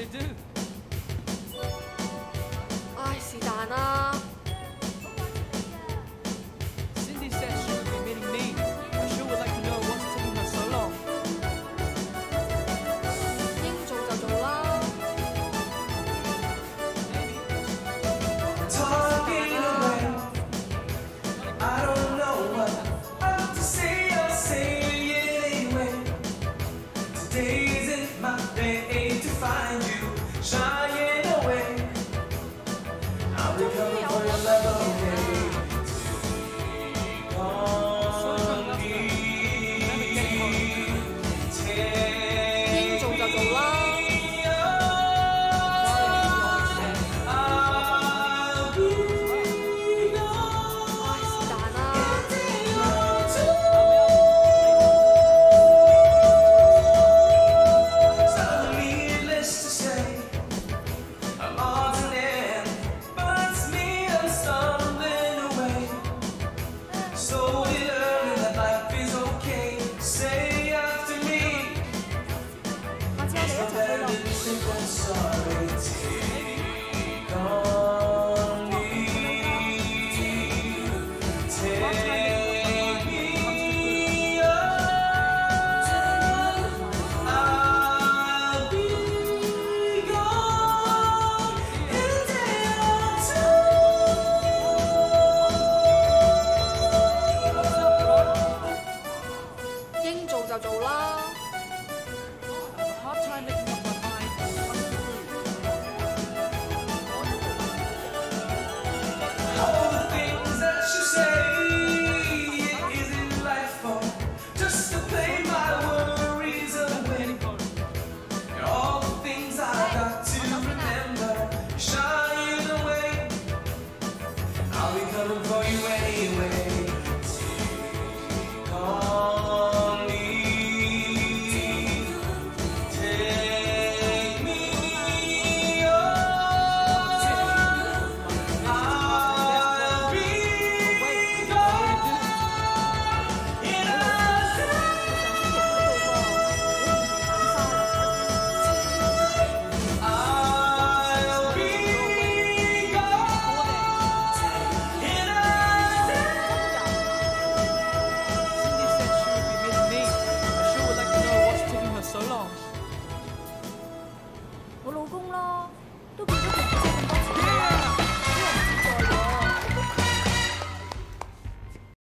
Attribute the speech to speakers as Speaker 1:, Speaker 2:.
Speaker 1: it do?
Speaker 2: Sorry. I'll be coming for you anyway.